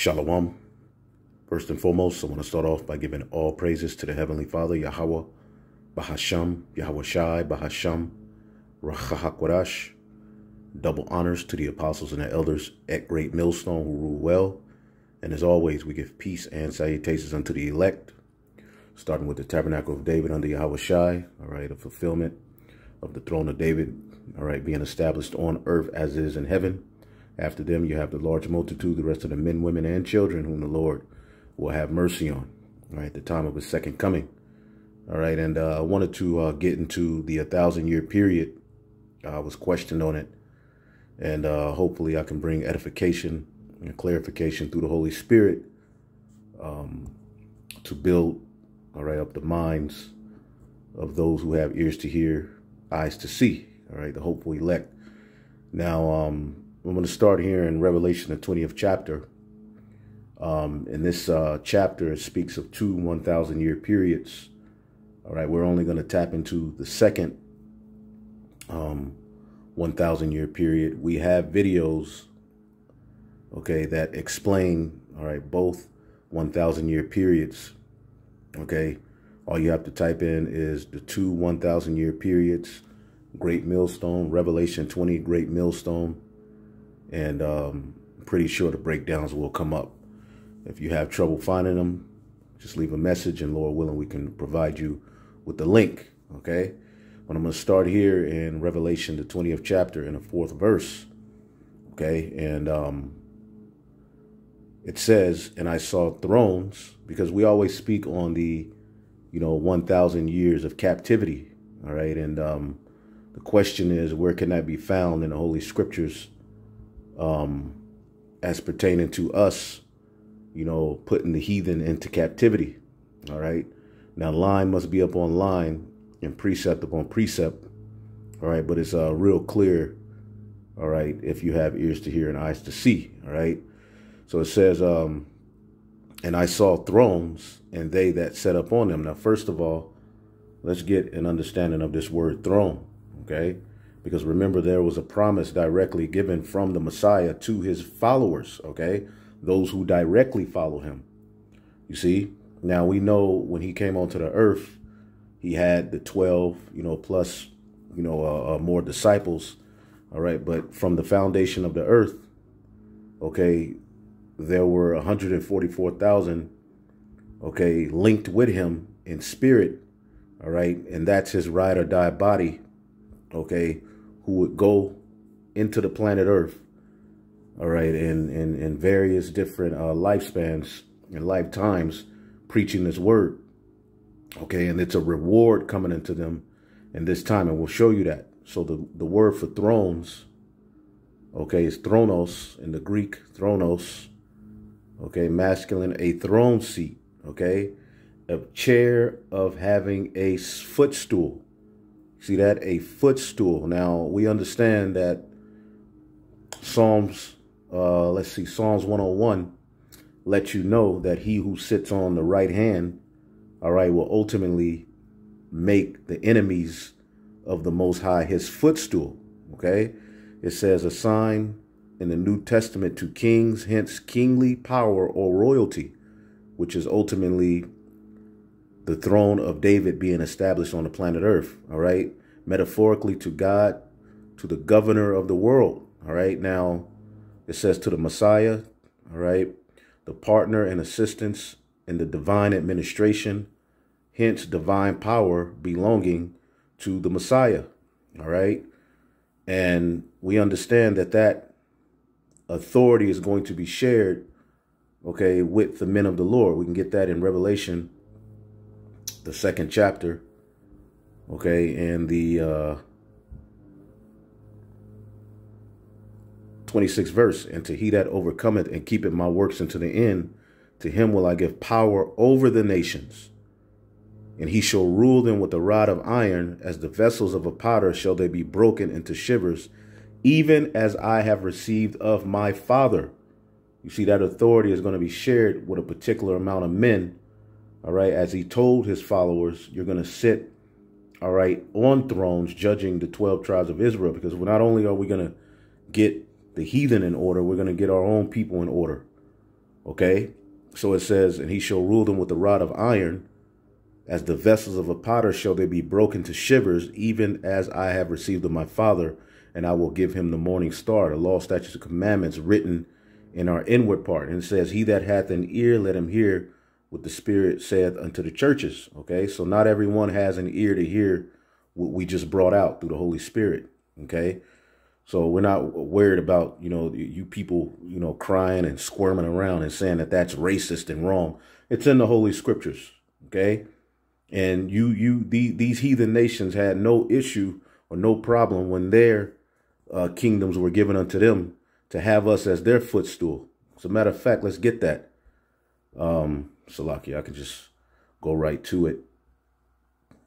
Shalom. First and foremost, I want to start off by giving all praises to the Heavenly Father, Yahweh, Bahasham, Yahawashi, Bahasham, Rachahakwadash. Double honors to the apostles and the elders at Great Millstone who rule well. And as always, we give peace and salutations unto the elect, starting with the tabernacle of David under Yahawashi, all right, a fulfillment of the throne of David, all right, being established on earth as it is in heaven. After them, you have the large multitude, the rest of the men, women, and children whom the Lord will have mercy on, all right, the time of his second coming. All right, and uh, I wanted to uh, get into the 1,000-year period. I was questioned on it, and uh, hopefully I can bring edification and clarification through the Holy Spirit um, to build, all right, up the minds of those who have ears to hear, eyes to see, all right, the hopeful elect. Now, um, I'm going to start here in Revelation, the 20th chapter. Um, in this uh, chapter, it speaks of two 1,000 year periods. All right, we're only going to tap into the second um, 1,000 year period. We have videos, okay, that explain, all right, both 1,000 year periods. Okay, all you have to type in is the two 1,000 year periods, Great Millstone, Revelation 20, Great Millstone and um, I'm pretty sure the breakdowns will come up. If you have trouble finding them, just leave a message and Lord willing, we can provide you with the link, okay? But I'm going to start here in Revelation, the 20th chapter in the fourth verse, okay? And um, it says, and I saw thrones, because we always speak on the, you know, 1,000 years of captivity, all right? And um, the question is, where can that be found in the Holy Scriptures um, as pertaining to us, you know, putting the heathen into captivity. All right. Now, line must be up on line and precept upon precept. All right. But it's uh, real clear. All right. If you have ears to hear and eyes to see. All right. So it says, um, and I saw thrones and they that sat up on them. Now, first of all, let's get an understanding of this word throne. Okay. Because remember, there was a promise directly given from the Messiah to his followers, okay? Those who directly follow him. You see? Now we know when he came onto the earth, he had the 12, you know, plus, you know, uh, uh, more disciples, all right? But from the foundation of the earth, okay, there were 144,000, okay, linked with him in spirit, all right? And that's his ride or die body, okay, who would go into the planet Earth, all right, in, in, in various different uh, lifespans and lifetimes preaching this word. Okay, and it's a reward coming into them in this time, and we'll show you that. So the, the word for thrones, okay, is thronos in the Greek, thronos, okay, masculine, a throne seat, okay, a chair of having a footstool, See that? A footstool. Now, we understand that Psalms, uh, let's see, Psalms 101 lets you know that he who sits on the right hand, all right, will ultimately make the enemies of the Most High his footstool, okay? It says a sign in the New Testament to kings, hence kingly power or royalty, which is ultimately the throne of David being established on the planet Earth, all right? Metaphorically to God, to the governor of the world, all right? Now, it says to the Messiah, all right? The partner and assistance in the divine administration, hence divine power belonging to the Messiah, all right? And we understand that that authority is going to be shared, okay, with the men of the Lord. We can get that in Revelation the second chapter, okay, and the uh, 26th verse. And to he that overcometh and keepeth my works unto the end, to him will I give power over the nations. And he shall rule them with a rod of iron, as the vessels of a potter shall they be broken into shivers, even as I have received of my Father. You see, that authority is going to be shared with a particular amount of men all right, as he told his followers, you're going to sit, all right, on thrones judging the 12 tribes of Israel, because we're not only are we going to get the heathen in order, we're going to get our own people in order. Okay? So it says, and he shall rule them with a rod of iron, as the vessels of a potter shall they be broken to shivers, even as I have received of my Father, and I will give him the morning star, the law, statutes, and commandments written in our inward part. And it says, He that hath an ear, let him hear what the Spirit saith unto the churches. Okay, so not everyone has an ear to hear what we just brought out through the Holy Spirit. Okay, so we're not worried about, you know, you people, you know, crying and squirming around and saying that that's racist and wrong. It's in the Holy Scriptures. Okay, and you, you, the, these heathen nations had no issue or no problem when their uh, kingdoms were given unto them to have us as their footstool. As a matter of fact, let's get that. Um, Salaki, I can just go right to it.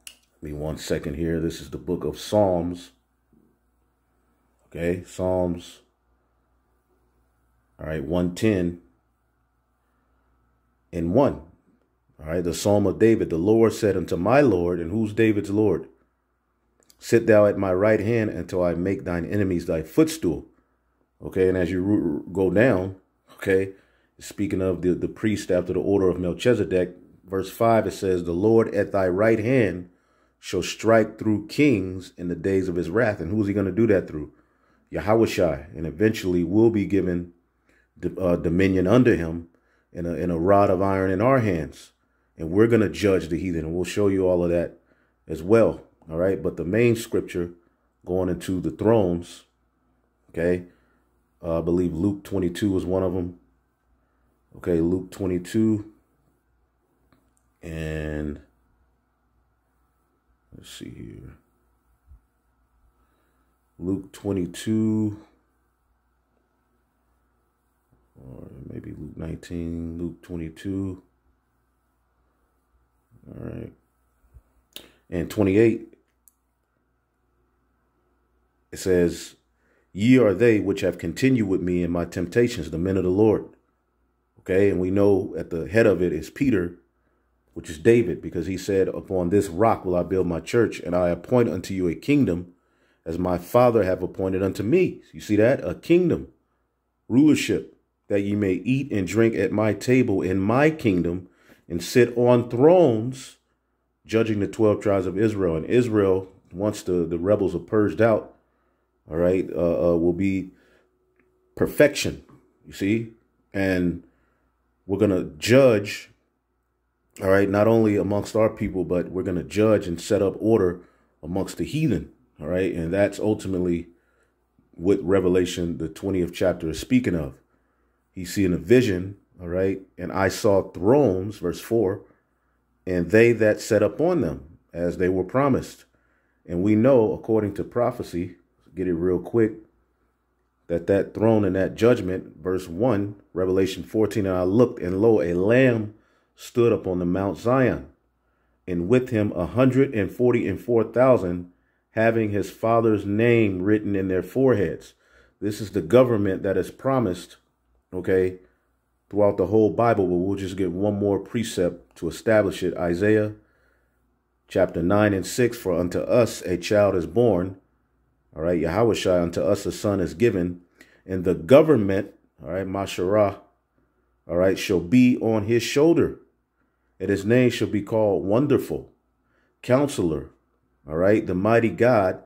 Give me one second here. This is the book of Psalms. Okay, Psalms. All right, 110 and 1. All right, the Psalm of David. The Lord said unto my Lord, and who's David's Lord? Sit thou at my right hand until I make thine enemies thy footstool. Okay, and as you go down, okay, speaking of the, the priest after the order of Melchizedek, verse 5, it says, The Lord at thy right hand shall strike through kings in the days of his wrath. And who is he going to do that through? Yahweh and eventually will be given uh, dominion under him in a, a rod of iron in our hands. And we're going to judge the heathen. And we'll show you all of that as well. All right. But the main scripture going into the thrones, okay, uh, I believe Luke 22 is one of them. Okay, Luke 22. And let's see here. Luke 22. Or maybe Luke 19, Luke 22. All right. And 28. It says, Ye are they which have continued with me in my temptations, the men of the Lord. Okay, and we know at the head of it is Peter, which is David, because he said, Upon this rock will I build my church, and I appoint unto you a kingdom, as my father have appointed unto me. You see that? A kingdom, rulership, that ye may eat and drink at my table in my kingdom, and sit on thrones, judging the 12 tribes of Israel. And Israel, once the, the rebels are purged out, all right, uh, uh, will be perfection, you see? And we're going to judge, all right, not only amongst our people, but we're going to judge and set up order amongst the heathen, all right? And that's ultimately what Revelation, the 20th chapter, is speaking of. He's seeing a vision, all right? And I saw thrones, verse 4, and they that sat upon them as they were promised. And we know, according to prophecy, get it real quick, that that throne and that judgment, verse 1, Revelation 14, and I looked, and lo, a lamb stood up on the Mount Zion, and with him a hundred and forty and four thousand, having his father's name written in their foreheads. This is the government that is promised, okay, throughout the whole Bible, but we'll just get one more precept to establish it. Isaiah chapter 9 and 6, For unto us a child is born, all right, Yahweh unto us a son is given, and the government, all right, Masharah, all right, shall be on his shoulder, and his name shall be called Wonderful, Counselor, all right, the mighty God,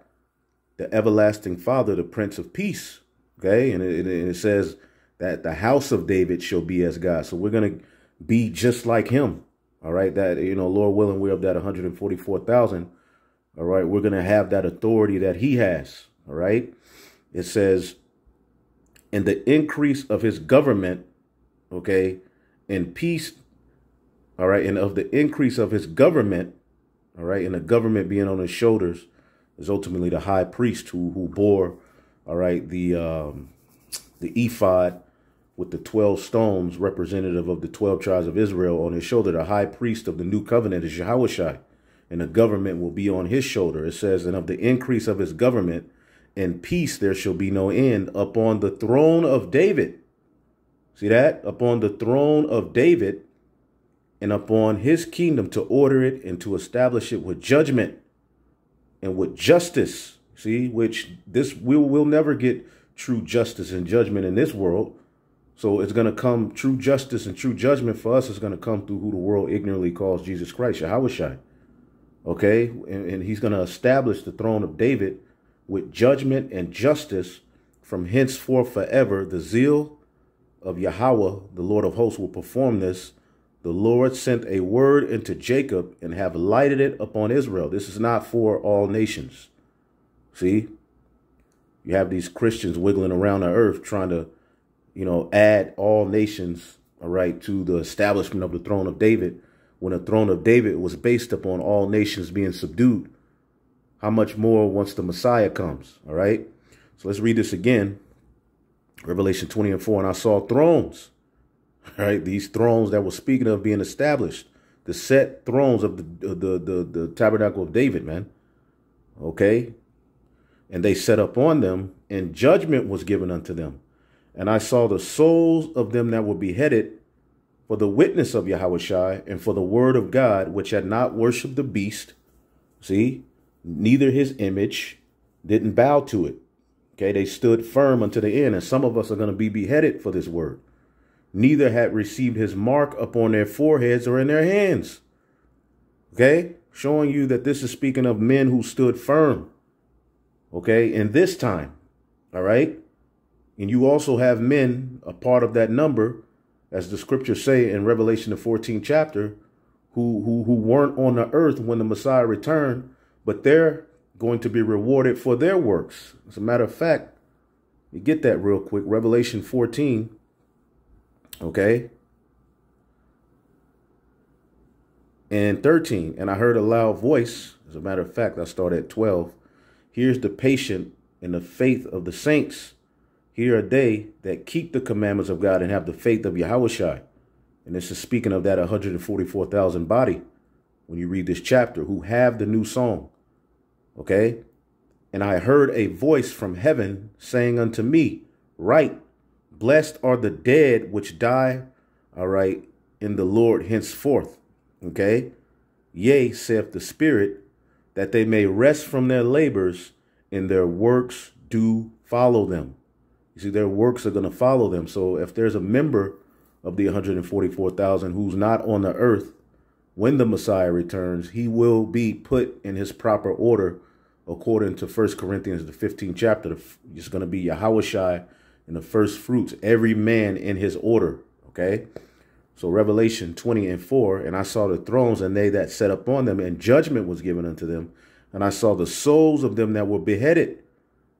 the everlasting Father, the Prince of Peace. Okay, and it, and it says that the house of David shall be as God. So we're going to be just like him. All right, that, you know, Lord willing, we're of that 144,000 all right, we're going to have that authority that he has. All right. It says, in the increase of his government, okay, in peace, all right, and of the increase of his government, all right, and the government being on his shoulders is ultimately the high priest who who bore, all right, the um, the ephod with the 12 stones representative of the 12 tribes of Israel on his shoulder. The high priest of the new covenant is Yahweh and the government will be on his shoulder. It says, and of the increase of his government and peace there shall be no end upon the throne of David. See that? Upon the throne of David and upon his kingdom to order it and to establish it with judgment and with justice. See, which this we will never get true justice and judgment in this world. So it's going to come true justice and true judgment for us is going to come through who the world ignorantly calls Jesus Christ, Yahweh Okay? And, and he's going to establish the throne of David with judgment and justice from henceforth forever. The zeal of Yahweh, the Lord of hosts, will perform this. The Lord sent a word into Jacob and have lighted it upon Israel. This is not for all nations. See? You have these Christians wiggling around the earth trying to you know, add all nations, all right, to the establishment of the throne of David, when the throne of David was based upon all nations being subdued, how much more once the Messiah comes, all right? So let's read this again. Revelation 20 and 4, and I saw thrones, all right? These thrones that were speaking of being established, the set thrones of the, the, the, the tabernacle of David, man, okay? And they set up on them, and judgment was given unto them and I saw the souls of them that were beheaded for the witness of Yahweh and for the word of God, which had not worshipped the beast. See, neither his image didn't bow to it. Okay, they stood firm unto the end, and some of us are going to be beheaded for this word. Neither had received his mark upon their foreheads or in their hands. Okay, showing you that this is speaking of men who stood firm. Okay, in this time. All right. And you also have men, a part of that number, as the scriptures say in Revelation, the 14th chapter, who, who, who weren't on the earth when the Messiah returned, but they're going to be rewarded for their works. As a matter of fact, you get that real quick. Revelation 14, okay? And 13, and I heard a loud voice. As a matter of fact, I started at 12. Here's the patient and the faith of the saints here are they that keep the commandments of God and have the faith of Yahweh And this is speaking of that 144,000 body when you read this chapter who have the new song. Okay. And I heard a voice from heaven saying unto me, Write, blessed are the dead which die, all right, in the Lord henceforth. Okay. Yea, saith the Spirit, that they may rest from their labors and their works do follow them. You see, their works are going to follow them. So if there's a member of the 144,000 who's not on the earth when the Messiah returns, he will be put in his proper order according to First Corinthians, the 15th chapter. It's going to be Yahweh and the first fruits, every man in his order. Okay. So Revelation 20 and 4, and I saw the thrones and they that sat upon them, and judgment was given unto them. And I saw the souls of them that were beheaded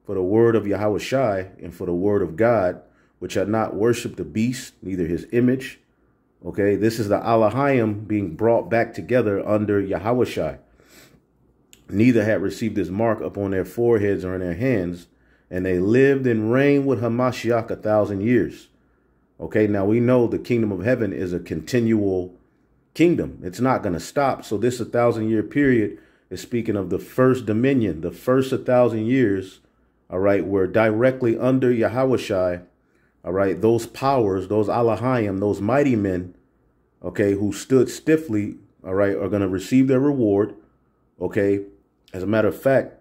for the word of Yahawashi and for the word of God, which had not worshipped the beast, neither his image. Okay, this is the Alahayim being brought back together under Yahawashi. Neither had received his mark upon their foreheads or in their hands, and they lived and reigned with Hamashiach a thousand years. Okay, now we know the kingdom of heaven is a continual kingdom. It's not going to stop. So this a thousand year period is speaking of the first dominion, the first a thousand years all right, we're directly under Yahweh all right, those powers, those Alahayim, those mighty men, okay, who stood stiffly, all right, are going to receive their reward, okay. As a matter of fact,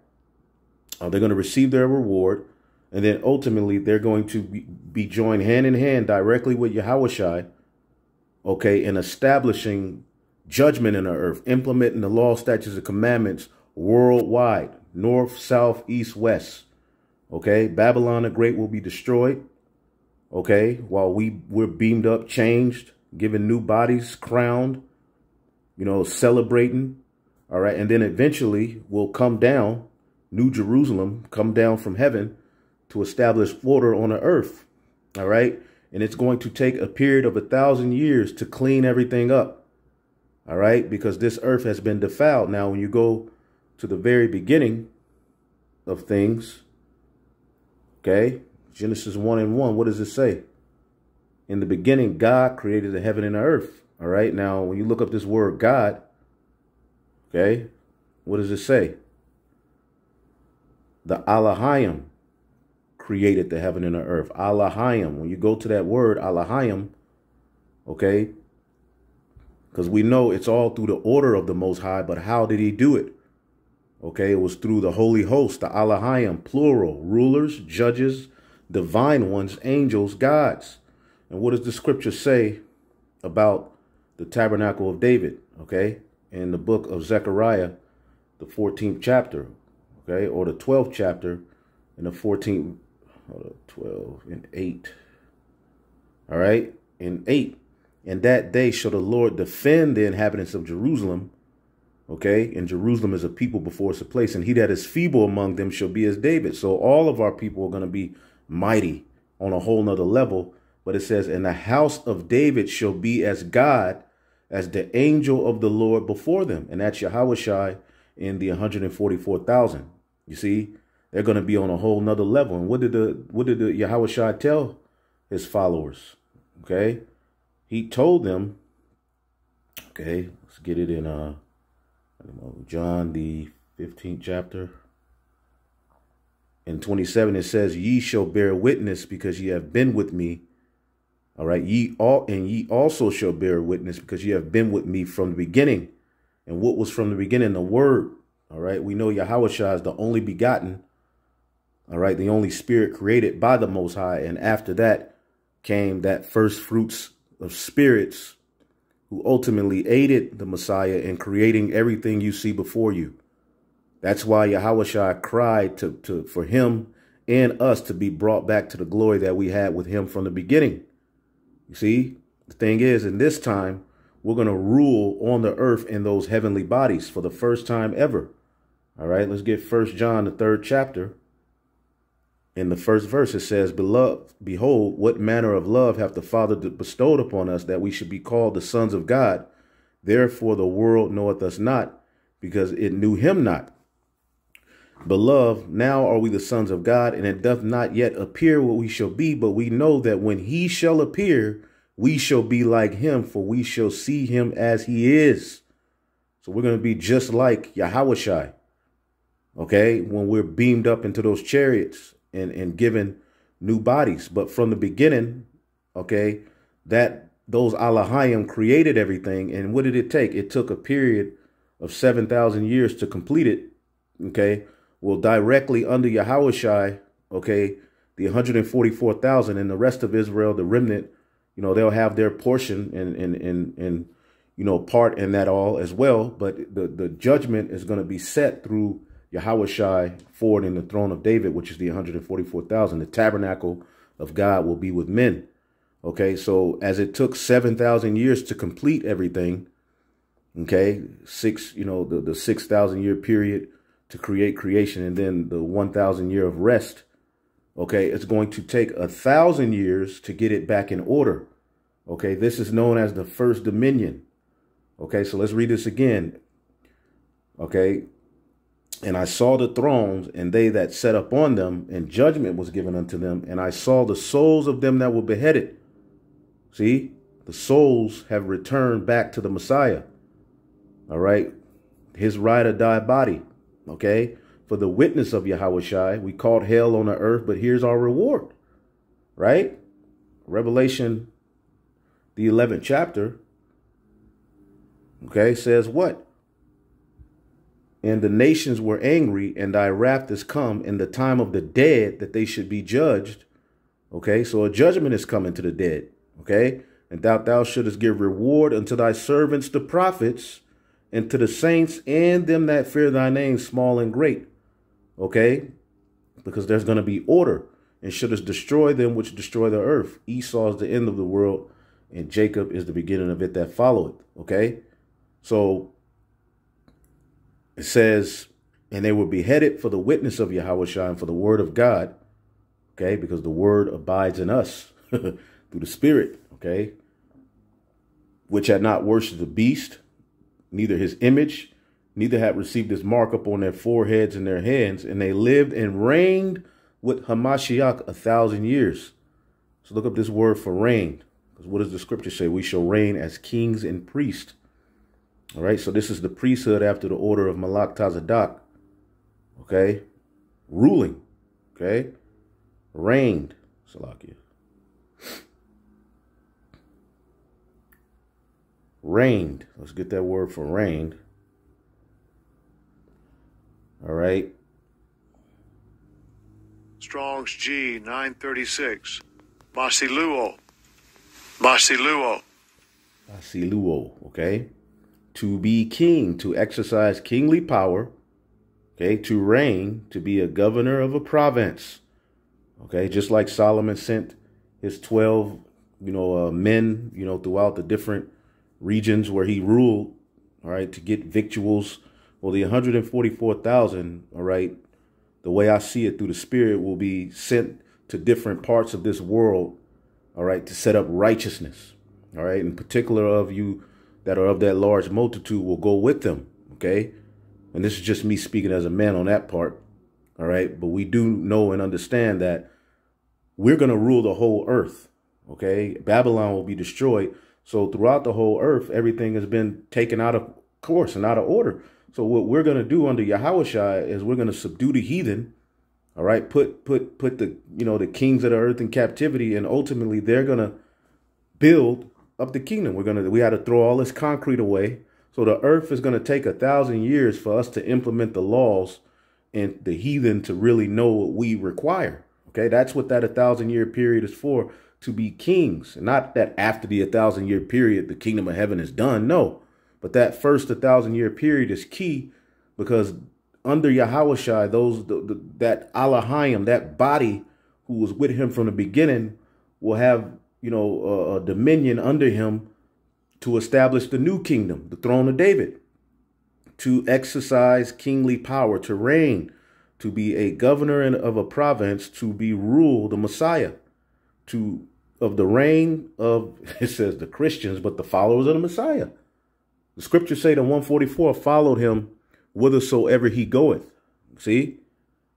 uh, they're going to receive their reward, and then ultimately they're going to be, joined hand in hand directly with Yahweh okay, in establishing judgment in the earth, implementing the law, statutes, and commandments worldwide, north, south, east, west. Okay, Babylon the Great will be destroyed. Okay, while we we're beamed up, changed, given new bodies, crowned, you know, celebrating. All right, and then eventually we'll come down, New Jerusalem, come down from heaven to establish order on the earth. All right, and it's going to take a period of a thousand years to clean everything up. All right, because this earth has been defiled. Now, when you go to the very beginning of things, Okay? Genesis 1 and 1, what does it say? In the beginning, God created the heaven and the earth. All right? Now, when you look up this word God, okay, what does it say? The Alahayim created the heaven and the earth. Alahayim. When you go to that word, Alahayim, okay, because we know it's all through the order of the Most High, but how did he do it? Okay, it was through the holy host, the Alahayim, plural, rulers, judges, divine ones, angels, gods. And what does the scripture say about the tabernacle of David? Okay, in the book of Zechariah, the 14th chapter, okay, or the 12th chapter, in the 14th, 12 and 8. All right, in 8. In that day shall the Lord defend the inhabitants of Jerusalem. Okay, and Jerusalem is a people before it's a place, and he that is feeble among them shall be as David. So all of our people are going to be mighty on a whole nother level. But it says, and the house of David shall be as God, as the angel of the Lord before them. And that's Yahweh in the 144,000. You see, they're going to be on a whole nother level. And what did the what did the Yahweh tell his followers? Okay. He told them, okay, let's get it in uh John the 15th chapter. In 27 it says, Ye shall bear witness because ye have been with me. All right, ye all and ye also shall bear witness because ye have been with me from the beginning. And what was from the beginning? The word. All right, we know Yahweh is the only begotten. All right, the only spirit created by the Most High. And after that came that first fruits of spirits who ultimately aided the Messiah in creating everything you see before you. That's why Yahweh cried to, to, for him and us to be brought back to the glory that we had with him from the beginning. You see, the thing is, in this time, we're going to rule on the earth in those heavenly bodies for the first time ever. All right, let's get First John, the third chapter. In the first verse, it says, Beloved, behold, what manner of love hath the Father bestowed upon us that we should be called the sons of God. Therefore the world knoweth us not, because it knew him not. Beloved, now are we the sons of God, and it doth not yet appear what we shall be, but we know that when he shall appear, we shall be like him, for we shall see him as he is. So we're going to be just like Yahweh okay, when we're beamed up into those chariots and, and given new bodies. But from the beginning, okay, that those Alahayim created everything. And what did it take? It took a period of 7,000 years to complete it, okay? Well, directly under Yahweh okay, the 144,000 and the rest of Israel, the remnant, you know, they'll have their portion and, and, and, and you know, part in that all as well. But the, the judgment is going to be set through Yahawashi forward in the throne of David, which is the 144,000. The tabernacle of God will be with men. Okay, so as it took 7,000 years to complete everything, okay, six, you know, the, the 6,000 year period to create creation and then the 1,000 year of rest, okay, it's going to take a thousand years to get it back in order. Okay, this is known as the first dominion. Okay, so let's read this again. Okay, and I saw the thrones and they that sat upon them, and judgment was given unto them. And I saw the souls of them that were beheaded. See, the souls have returned back to the Messiah. All right, his ride or die body. Okay, for the witness of Yahweh we called hell on the earth, but here's our reward. Right? Revelation, the 11th chapter, okay, says what? And the nations were angry, and thy wrath is come in the time of the dead that they should be judged. Okay, so a judgment is coming to the dead. Okay, and thou thou shouldest give reward unto thy servants, the prophets, and to the saints and them that fear thy name, small and great. Okay, because there's going to be order, and shouldest destroy them which destroy the earth. Esau is the end of the world, and Jacob is the beginning of it that followeth. Okay, so it says, and they were beheaded for the witness of Yahweh and for the word of God. Okay, because the word abides in us through the spirit. Okay, which had not worshipped the beast, neither his image, neither had received his mark upon their foreheads and their hands, and they lived and reigned with Hamashiach a thousand years. So look up this word for reigned. Because what does the scripture say? We shall reign as kings and priests. All right, so this is the priesthood after the order of Malak Tazadak. Okay, ruling. Okay, reigned. Salakia. Reigned. Let's get that word for reigned. All right. Strong's G 936. Masiluo. Basiluo. Basiluo, okay? To be king, to exercise kingly power, okay? To reign, to be a governor of a province, okay? Just like Solomon sent his 12, you know, uh, men, you know, throughout the different regions where he ruled, all right, to get victuals. Well, the 144,000, all right, the way I see it through the Spirit, will be sent to different parts of this world, all right, to set up righteousness, all right. In particular, of you that are of that large multitude will go with them, okay. And this is just me speaking as a man on that part, all right. But we do know and understand that we're going to rule the whole earth, okay. Babylon will be destroyed. So throughout the whole earth, everything has been taken out of course and out of order. So what we're going to do under Yahushua is we're going to subdue the heathen. All right. Put, put, put the, you know, the kings of the earth in captivity. And ultimately they're going to build up the kingdom. We're to, we had to throw all this concrete away. So the earth is going to take a thousand years for us to implement the laws and the heathen to really know what we require. Okay. That's what that a thousand year period is for to be kings. Not that after the a 1,000 year period, the kingdom of heaven is done. No, but that first a 1,000 year period is key because under Yahushua, those the, the, that Alahayim, that body who was with him from the beginning, will have you know a, a dominion under him to establish the new kingdom, the throne of David, to exercise kingly power, to reign, to be a governor of a province, to be ruled, the Messiah, to of the reign of, it says the Christians, but the followers of the Messiah. The scriptures say that 144 followed him whithersoever he goeth. See?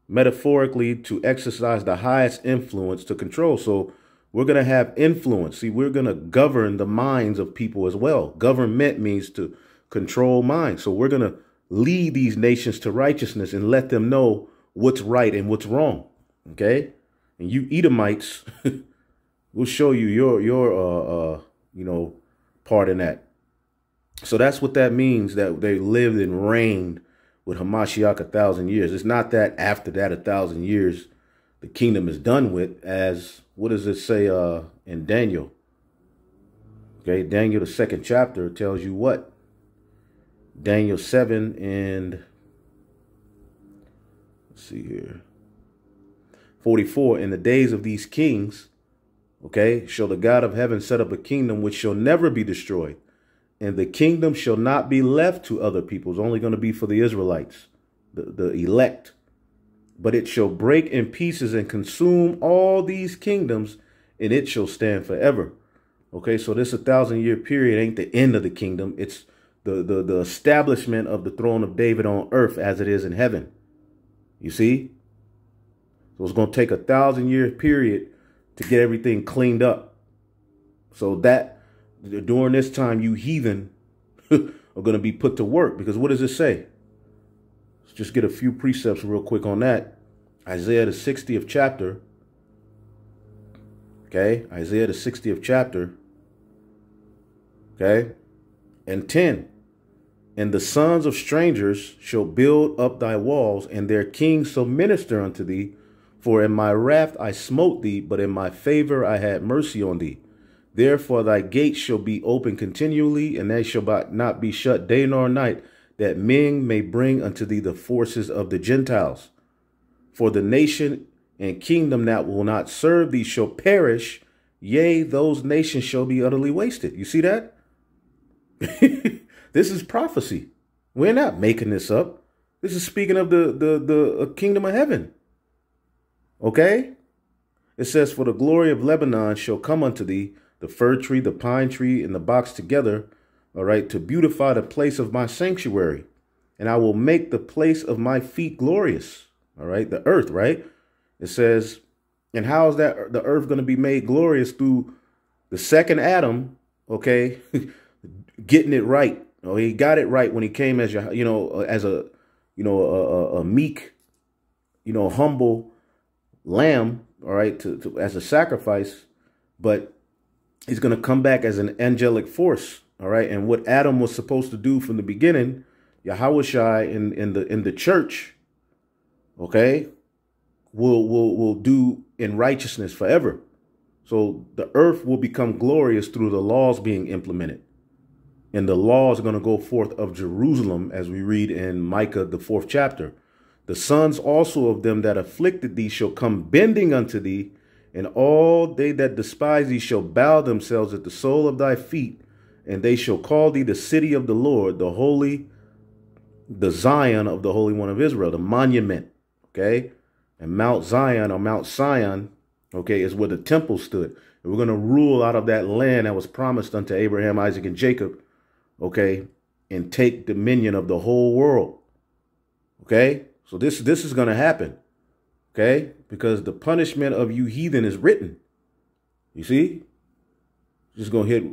Metaphorically, to exercise the highest influence to control. So we're going to have influence. See, we're going to govern the minds of people as well. Government means to control minds. So we're going to lead these nations to righteousness and let them know what's right and what's wrong. Okay? And you Edomites, we'll show you your your uh uh you know part in that. So that's what that means that they lived and reigned with Hamashiach a thousand years. It's not that after that a thousand years the kingdom is done with, as what does it say uh in Daniel? Okay, Daniel the second chapter tells you what? Daniel 7 and let's see here. 44 in the days of these kings Okay, shall the God of heaven set up a kingdom which shall never be destroyed, and the kingdom shall not be left to other people. It's only going to be for the Israelites, the, the elect. But it shall break in pieces and consume all these kingdoms, and it shall stand forever. Okay, so this a thousand year period ain't the end of the kingdom. It's the, the, the establishment of the throne of David on earth as it is in heaven. You see? So it's going to take a thousand year period to get everything cleaned up. So that during this time, you heathen are going to be put to work because what does it say? Just get a few precepts real quick on that. Isaiah the 60th chapter. Okay, Isaiah the 60th chapter. Okay, and 10. And the sons of strangers shall build up thy walls, and their kings shall minister unto thee. For in my wrath I smote thee, but in my favor I had mercy on thee. Therefore thy gates shall be open continually, and they shall not be shut day nor night, that men may bring unto thee the forces of the Gentiles. For the nation and kingdom that will not serve thee shall perish, yea, those nations shall be utterly wasted. You see that? this is prophecy. We're not making this up. This is speaking of the the the uh, kingdom of heaven. Okay? It says, For the glory of Lebanon shall come unto thee, the fir tree, the pine tree, and the box together, all right, to beautify the place of my sanctuary. And I will make the place of my feet glorious. All right, the earth, right? It says, and how is that the earth going to be made glorious through the second Adam, okay, getting it right. Oh, he got it right when he came as you know, as a, you know, a, a, meek, you know, humble, lamb, all right, to, to as a sacrifice, but he's going to come back as an angelic force, all right. And what Adam was supposed to do from the beginning, Yahweh in in the in the church, okay, will will will do in righteousness forever. So the earth will become glorious through the laws being implemented. And the laws are going to go forth of Jerusalem, as we read in Micah, the fourth chapter. The sons also of them that afflicted thee shall come bending unto thee, and all they that despise thee shall bow themselves at the sole of thy feet, and they shall call thee the city of the Lord, the holy, the Zion of the Holy One of Israel, the monument. Okay? And Mount Zion or Mount Sion, okay, is where the temple stood. And we're going to rule out of that land that was promised unto Abraham, Isaac, and Jacob, okay, and take dominion of the whole world. Okay? So this this is going to happen. Okay? Because the punishment of you heathen is written. You see? Just going to hit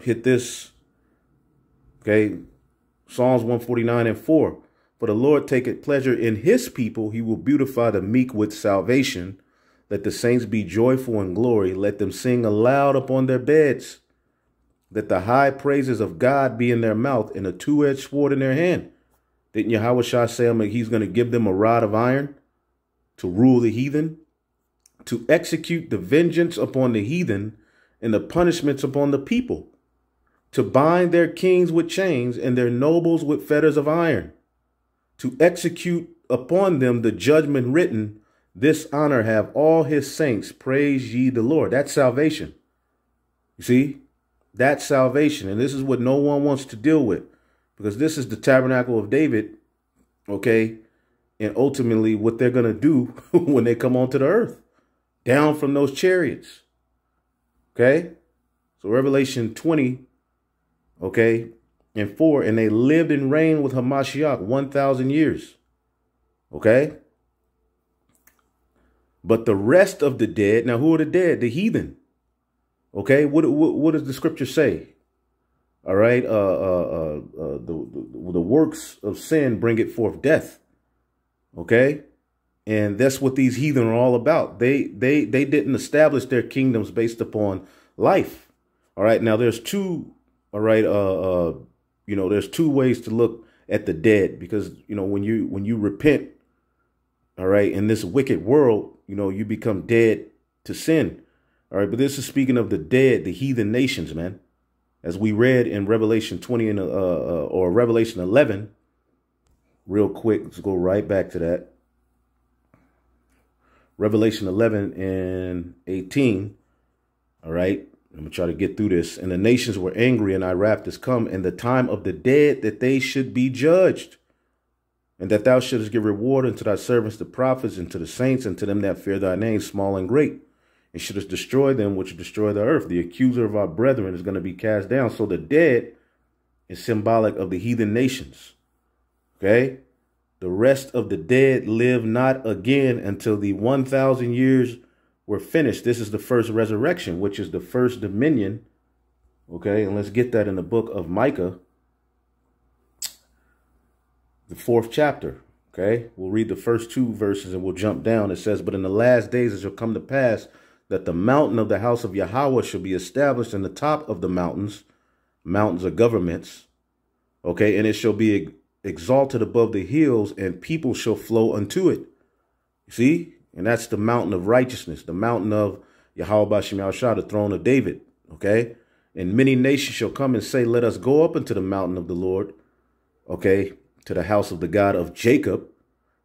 hit this. Okay? Psalms 149 and 4. For the Lord taketh pleasure in his people. He will beautify the meek with salvation. Let the saints be joyful in glory. Let them sing aloud upon their beds. That the high praises of God be in their mouth and a two-edged sword in their hand didn't Yahweh say he's going to give them a rod of iron to rule the heathen, to execute the vengeance upon the heathen and the punishments upon the people, to bind their kings with chains and their nobles with fetters of iron, to execute upon them the judgment written, this honor have all his saints, praise ye the Lord. That's salvation. You see, that's salvation. And this is what no one wants to deal with because this is the tabernacle of David, okay? And ultimately what they're going to do when they come onto the earth, down from those chariots, okay? So Revelation 20, okay, and 4, and they lived and reigned with Hamashiach 1,000 years, okay? But the rest of the dead, now who are the dead? The heathen. Okay, what, what, what does the scripture say? All right. Uh, uh, uh, uh, the, the, the works of sin bring it forth death. Okay. And that's what these heathen are all about. They, they, they didn't establish their kingdoms based upon life. All right. Now there's two, all right. Uh, uh, you know, there's two ways to look at the dead because, you know, when you, when you repent, all right, in this wicked world, you know, you become dead to sin. All right. But this is speaking of the dead, the heathen nations, man as we read in Revelation 20 and uh, uh, or Revelation 11, real quick, let's go right back to that. Revelation 11 and 18. All right. I'm going to try to get through this. And the nations were angry, and I wrapped has come, and the time of the dead that they should be judged, and that thou shouldest give reward unto thy servants, the prophets, and to the saints, and to them that fear thy name, small and great and should destroy them which destroy the earth. The accuser of our brethren is going to be cast down. So the dead is symbolic of the heathen nations. Okay? The rest of the dead live not again until the 1,000 years were finished. This is the first resurrection, which is the first dominion. Okay? And let's get that in the book of Micah, the fourth chapter. Okay? We'll read the first two verses and we'll jump down. It says, But in the last days it shall come to pass that the mountain of the house of Yahweh shall be established in the top of the mountains. Mountains of governments. Okay, and it shall be exalted above the hills, and people shall flow unto it. See? And that's the mountain of righteousness, the mountain of Yahweh Bashem Shah, the throne of David. Okay? And many nations shall come and say, Let us go up into the mountain of the Lord, okay, to the house of the God of Jacob,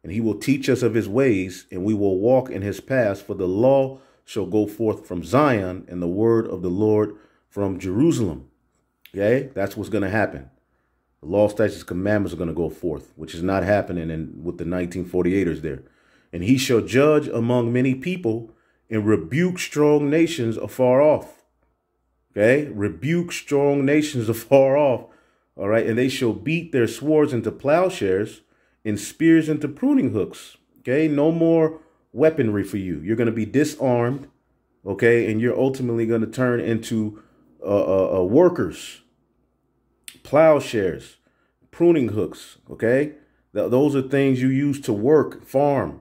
and he will teach us of his ways, and we will walk in his paths, for the law shall go forth from Zion and the word of the Lord from Jerusalem. Okay, that's what's going to happen. The law, statutes, commandments are going to go forth, which is not happening in, with the 1948ers there. And he shall judge among many people and rebuke strong nations afar off. Okay, rebuke strong nations afar off. All right, and they shall beat their swords into plowshares and spears into pruning hooks. Okay, no more weaponry for you. You're going to be disarmed, okay? And you're ultimately going to turn into uh, uh, uh, workers, plowshares, pruning hooks, okay? Th those are things you use to work, farm,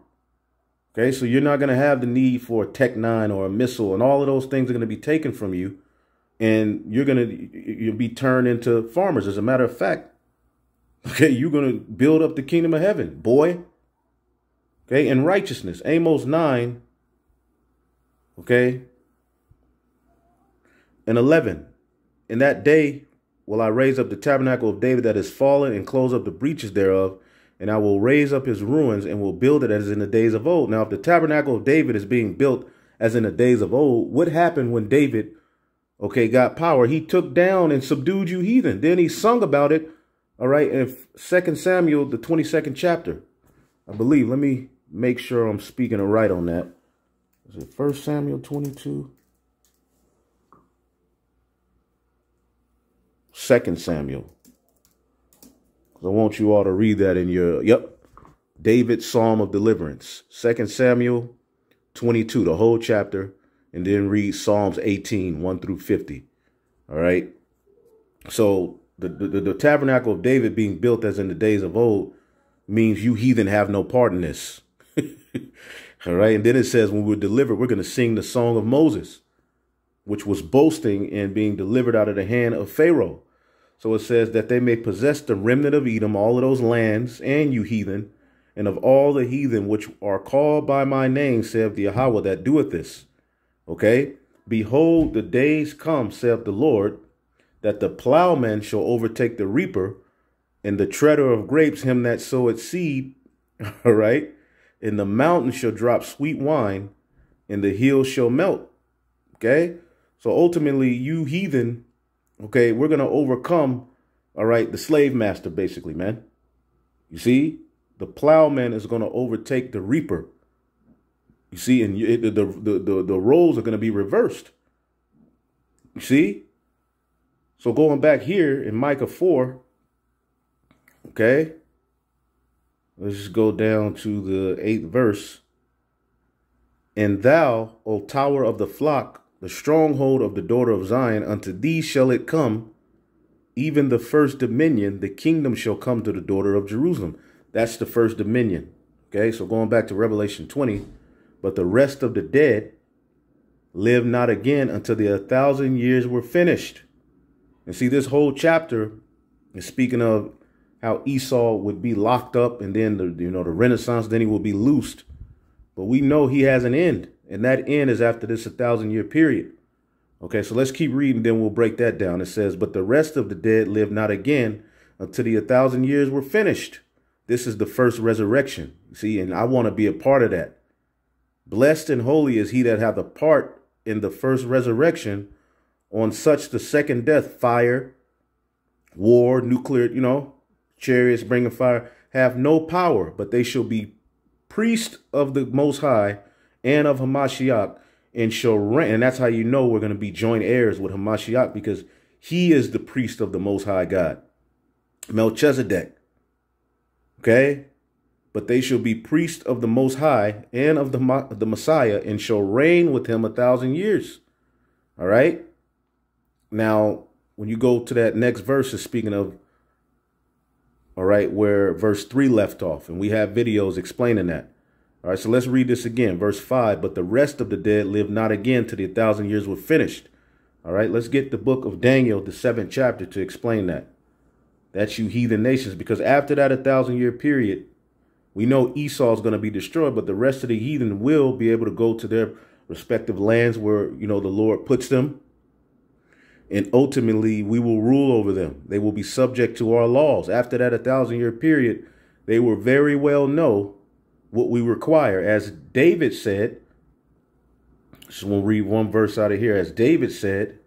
okay? So you're not going to have the need for a Tech 9 or a missile, and all of those things are going to be taken from you, and you're going to you'll be turned into farmers. As a matter of fact, okay, you're going to build up the kingdom of heaven, boy. Okay, in righteousness, Amos 9, Okay. And 11. In that day will I raise up the tabernacle of David that is fallen and close up the breaches thereof, and I will raise up his ruins and will build it as in the days of old. Now, if the tabernacle of David is being built as in the days of old, what happened when David, okay, got power? He took down and subdued you heathen. Then he sung about it, all right, in Second Samuel, the 22nd chapter. I believe. Let me make sure I'm speaking right on that. Is it First Samuel 22? Second Samuel. I want you all to read that in your, yep, David's Psalm of Deliverance. Second Samuel 22, the whole chapter, and then read Psalms 18, 1 through 50. All right. So the, the, the tabernacle of David being built as in the days of old means you heathen have no part in this. All right. And then it says when we're delivered, we're going to sing the song of Moses, which was boasting and being delivered out of the hand of Pharaoh. So it says that they may possess the remnant of Edom, all of those lands, and you heathen, and of all the heathen which are called by my name, saith the Yahweh that doeth this. Okay? Behold, the days come, saith the Lord, that the plowman shall overtake the reaper, and the treader of grapes him that soweth seed. All right? And the mountain shall drop sweet wine, and the hills shall melt. Okay? So ultimately, you heathen, okay, we're going to overcome, all right, the slave master, basically, man. You see? The plowman is going to overtake the reaper. You see, and the, the, the, the, the roles are going to be reversed. You see? So going back here in Micah 4, okay, let's just go down to the eighth verse. And thou, O tower of the flock, the stronghold of the daughter of Zion, unto thee shall it come, even the first dominion, the kingdom shall come to the daughter of Jerusalem. That's the first dominion. Okay, so going back to Revelation 20, but the rest of the dead live not again until the thousand years were finished. And see, this whole chapter is speaking of how Esau would be locked up and then the you know the Renaissance, then he will be loosed. But we know he has an end, and that end is after this a thousand year period. Okay, so let's keep reading, then we'll break that down. It says, But the rest of the dead live not again until the a thousand years were finished. This is the first resurrection. See, and I want to be a part of that. Blessed and holy is he that hath a part in the first resurrection on such the second death, fire, war, nuclear, you know, chariots bringing fire, have no power, but they shall be priests of the Most High and of Hamashiach, and shall reign. And that's how you know we're going to be joint heirs with Hamashiach, because he is the priest of the Most High God. Melchizedek. Okay? But they shall be priests of the Most High and of the, the Messiah, and shall reign with him a thousand years. All right? Now, when you go to that next verse, is speaking of, all right, where verse 3 left off, and we have videos explaining that. All right, so let's read this again. Verse 5 But the rest of the dead live not again till the thousand years were finished. All right, let's get the book of Daniel, the seventh chapter, to explain that. That's you heathen nations, because after that a thousand year period, we know Esau is going to be destroyed, but the rest of the heathen will be able to go to their respective lands where, you know, the Lord puts them and ultimately we will rule over them. They will be subject to our laws. After that, a thousand year period, they will very well know what we require. As David said, so we'll read one verse out of here. As David said,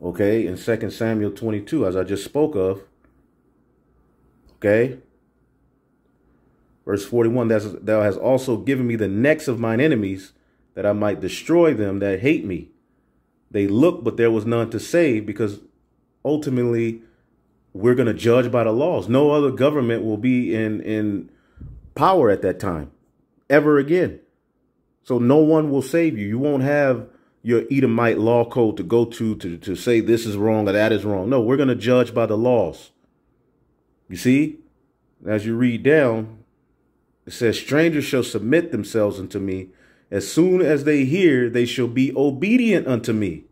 okay, in 2 Samuel 22, as I just spoke of, okay, verse 41, thou hast also given me the necks of mine enemies that I might destroy them that hate me. They looked, but there was none to save because ultimately we're going to judge by the laws. No other government will be in, in power at that time ever again. So no one will save you. You won't have your Edomite law code to go to, to to say this is wrong or that is wrong. No, we're going to judge by the laws. You see, as you read down, it says, strangers shall submit themselves unto me as soon as they hear, they shall be obedient unto me.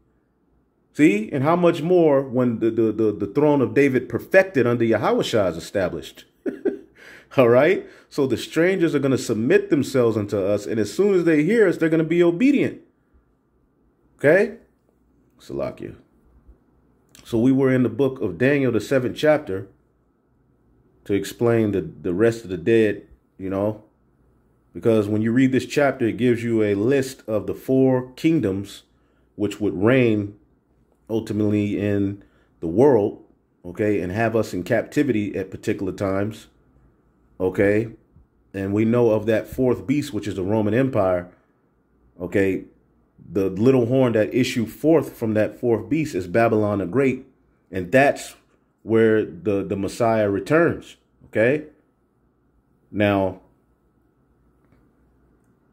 See, and how much more when the, the, the, the throne of David perfected under Yahawashi is established. All right. So the strangers are going to submit themselves unto us. And as soon as they hear us, they're going to be obedient. Okay? Salakia. So we were in the book of Daniel, the seventh chapter, to explain the, the rest of the dead, you know. Because when you read this chapter, it gives you a list of the four kingdoms which would reign ultimately in the world, okay, and have us in captivity at particular times, okay. And we know of that fourth beast, which is the Roman Empire, okay. The little horn that issue forth from that fourth beast is Babylon the Great, and that's where the, the Messiah returns, okay. Now,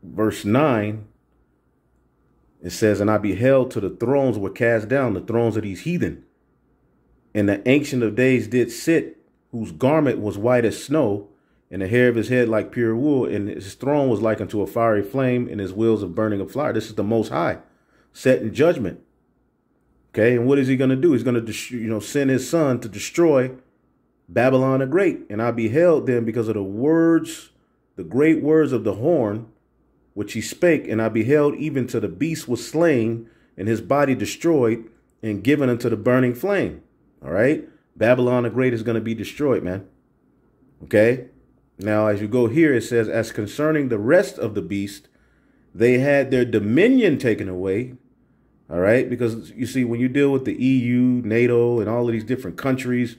verse 9 it says, And I beheld to the thrones were cast down, the thrones of these heathen. And the Ancient of Days did sit, whose garment was white as snow, and the hair of his head like pure wool, and his throne was like unto a fiery flame, and his wheels of burning of fire. This is the Most High, set in judgment. Okay, and what is he going to do? He's going to, you know, send his son to destroy Babylon the Great. And I beheld them because of the words, the great words of the horn, which he spake, and I beheld even till the beast was slain, and his body destroyed, and given unto the burning flame. All right. Babylon the Great is going to be destroyed, man. Okay. Now, as you go here, it says, as concerning the rest of the beast, they had their dominion taken away. All right. Because you see, when you deal with the EU, NATO, and all of these different countries,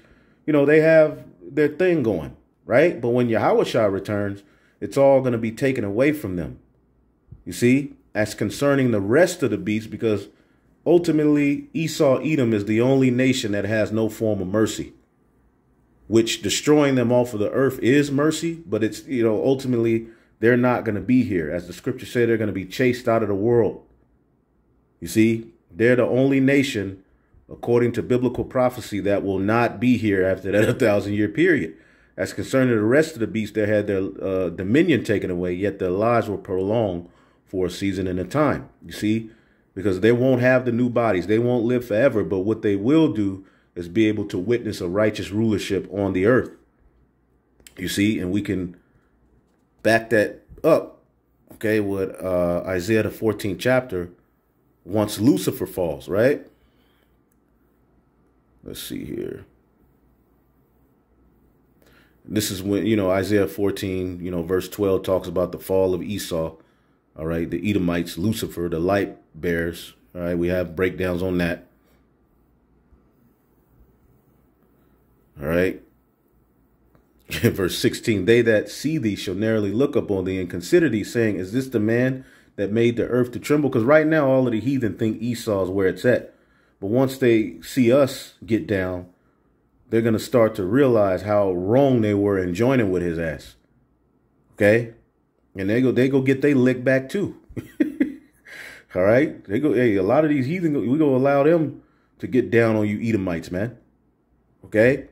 you know, they have their thing going, right? But when Yahweh returns, it's all going to be taken away from them. You see, as concerning the rest of the beasts, because ultimately Esau Edom is the only nation that has no form of mercy, which destroying them off of the earth is mercy, but it's, you know, ultimately they're not going to be here. As the scriptures say, they're going to be chased out of the world. You see, they're the only nation, according to biblical prophecy, that will not be here after that 1,000 year period. As concerning the rest of the beasts, they had their uh, dominion taken away, yet their lives were prolonged for a season and a time. You see, because they won't have the new bodies, they won't live forever. But what they will do is be able to witness a righteous rulership on the earth. You see, and we can back that up, okay, with uh, Isaiah the 14th chapter, once Lucifer falls, right? Let's see here. This is when, you know, Isaiah 14, you know, verse 12 talks about the fall of Esau all right, the Edomites, Lucifer, the light bearers. All right, we have breakdowns on that. All right. Verse 16, they that see thee shall narrowly look upon thee and consider thee, saying, Is this the man that made the earth to tremble? Because right now, all of the heathen think Esau is where it's at. But once they see us get down, they're going to start to realize how wrong they were in joining with his ass. Okay? And they go they go get they lick back too. All right, they go. Hey, a lot of these heathen, we gonna allow them to get down on you Edomites, man. Okay.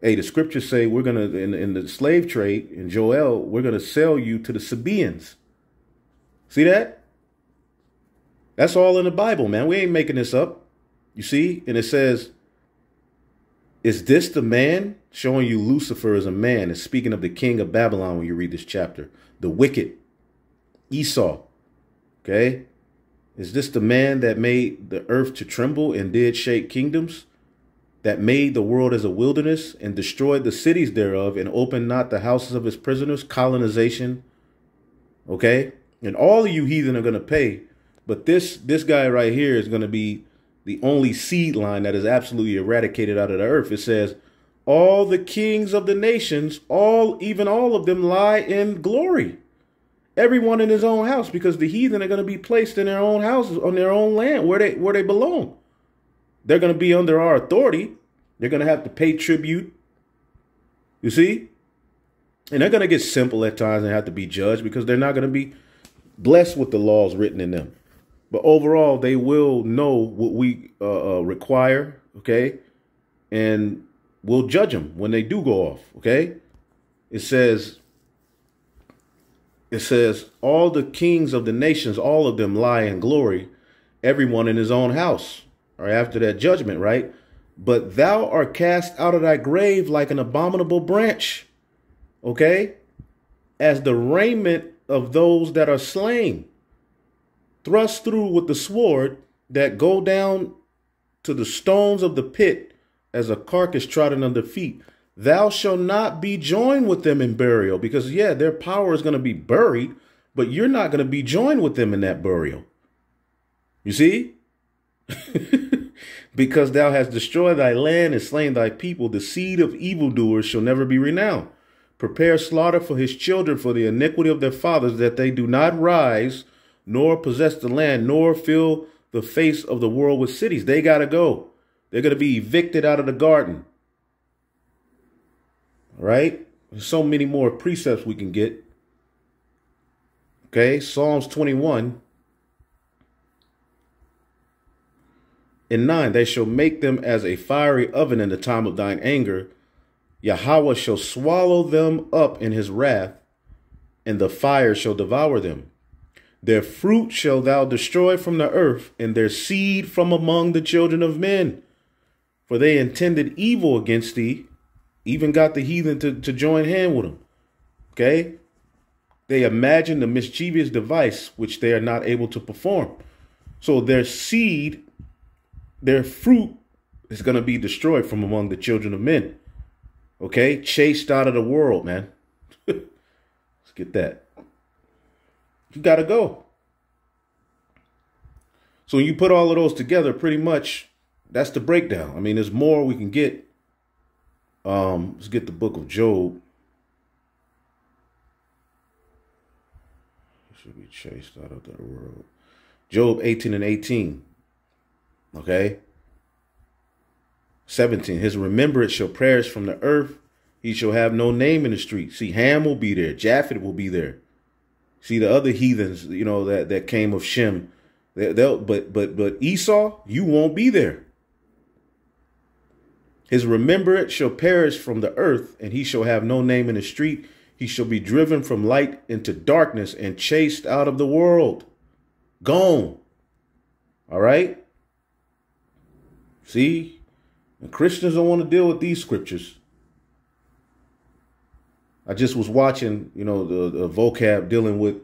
Hey, the scriptures say we're gonna in, in the slave trade in Joel, we're gonna sell you to the Sabaeans. See that? That's all in the Bible, man. We ain't making this up. You see, and it says, "Is this the man?" Showing you Lucifer as a man. It's speaking of the king of Babylon when you read this chapter the wicked Esau. Okay. Is this the man that made the earth to tremble and did shake kingdoms? That made the world as a wilderness and destroyed the cities thereof and opened not the houses of his prisoners? Colonization. Okay. And all of you heathen are going to pay. But this this guy right here is going to be the only seed line that is absolutely eradicated out of the earth. It says, all the kings of the nations, all, even all of them lie in glory. Everyone in his own house, because the heathen are going to be placed in their own houses, on their own land, where they, where they belong. They're going to be under our authority. They're going to have to pay tribute. You see? And they're going to get simple at times and have to be judged because they're not going to be blessed with the laws written in them. But overall, they will know what we uh, uh, require, okay? And we'll judge them when they do go off. Okay. It says, it says, all the kings of the nations, all of them lie in glory, everyone in his own house, or after that judgment, right? But thou art cast out of thy grave like an abominable branch, okay? As the raiment of those that are slain. thrust through with the sword that go down to the stones of the pit as a carcass trodden under feet. Thou shalt not be joined with them in burial, because yeah, their power is going to be buried, but you're not going to be joined with them in that burial. You see? because thou hast destroyed thy land and slain thy people, the seed of evildoers shall never be renowned. Prepare slaughter for his children for the iniquity of their fathers, that they do not rise, nor possess the land, nor fill the face of the world with cities. They got to go. They're going to be evicted out of the garden. Right? There's so many more precepts we can get. Okay, Psalms 21 and 9 They shall make them as a fiery oven in the time of thine anger. Yahweh shall swallow them up in his wrath, and the fire shall devour them. Their fruit shall thou destroy from the earth, and their seed from among the children of men. For they intended evil against thee, even got the heathen to, to join hand with them. Okay? They imagine the mischievous device which they are not able to perform. So their seed, their fruit is going to be destroyed from among the children of men. Okay? Chased out of the world, man. Let's get that. You got to go. So when you put all of those together, pretty much that's the breakdown. I mean, there's more we can get. Um, let's get the book of Job. Should be chased out of the world. Job 18 and 18. Okay. 17. His remembrance shall perish from the earth. He shall have no name in the street. See, Ham will be there. Japheth will be there. See the other heathens, you know, that, that came of Shem. They, will but but but Esau, you won't be there. His remembrance shall perish from the earth, and he shall have no name in the street. He shall be driven from light into darkness and chased out of the world. Gone. All right? See? And Christians don't want to deal with these scriptures. I just was watching, you know, the, the vocab dealing with,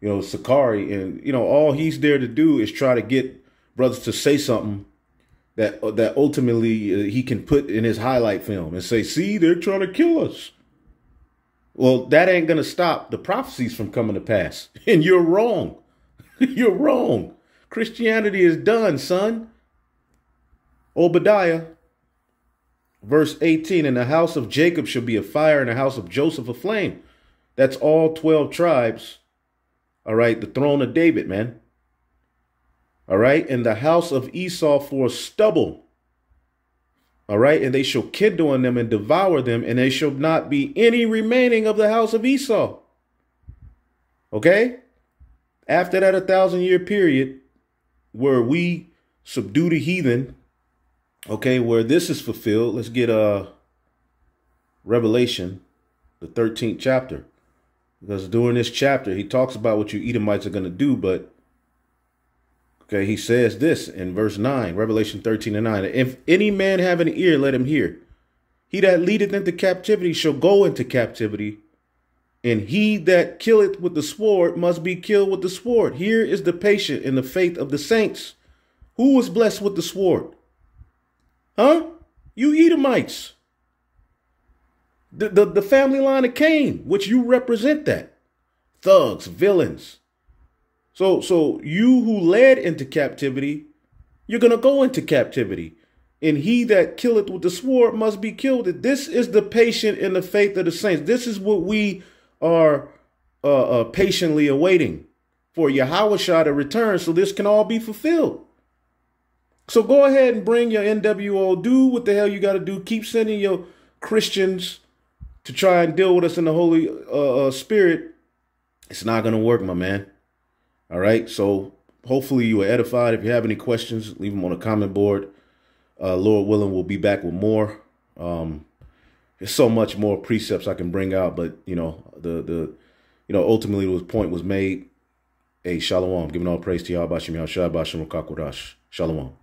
you know, Sakari, and you know, all he's there to do is try to get brothers to say something that that ultimately uh, he can put in his highlight film and say, "See, they're trying to kill us." Well, that ain't gonna stop the prophecies from coming to pass, and you're wrong. you're wrong. Christianity is done, son. Obadiah Verse 18, and the house of Jacob shall be a fire, and the house of Joseph a flame. That's all 12 tribes. All right, the throne of David, man. All right, and the house of Esau for stubble. All right, and they shall kindle on them and devour them, and there shall not be any remaining of the house of Esau. Okay? After that, a thousand year period where we subdue the heathen Okay, where this is fulfilled, let's get uh Revelation, the 13th chapter. Because during this chapter, he talks about what you Edomites are going to do, but okay, he says this in verse 9, Revelation 13 and 9. If any man have an ear, let him hear. He that leadeth into captivity shall go into captivity, and he that killeth with the sword must be killed with the sword. Here is the patient in the faith of the saints. Who was blessed with the sword? Huh? You Edomites. The, the, the family line of Cain, which you represent that. Thugs, villains. So so you who led into captivity, you're gonna go into captivity. And he that killeth with the sword must be killed. This is the patient in the faith of the saints. This is what we are uh, uh, patiently awaiting for Yahweh to return so this can all be fulfilled. So go ahead and bring your NWO. Do what the hell you got to do. Keep sending your Christians to try and deal with us in the Holy uh, uh, Spirit. It's not going to work, my man. All right. So hopefully you were edified. If you have any questions, leave them on the comment board. Uh, Lord willing, we'll be back with more. Um, there's so much more precepts I can bring out, but you know the the you know ultimately the point was made. Hey, shalom. Giving all praise to Yahweh Shem Yahshua Shem Shalom.